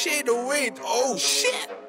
shit, wind, oh shit.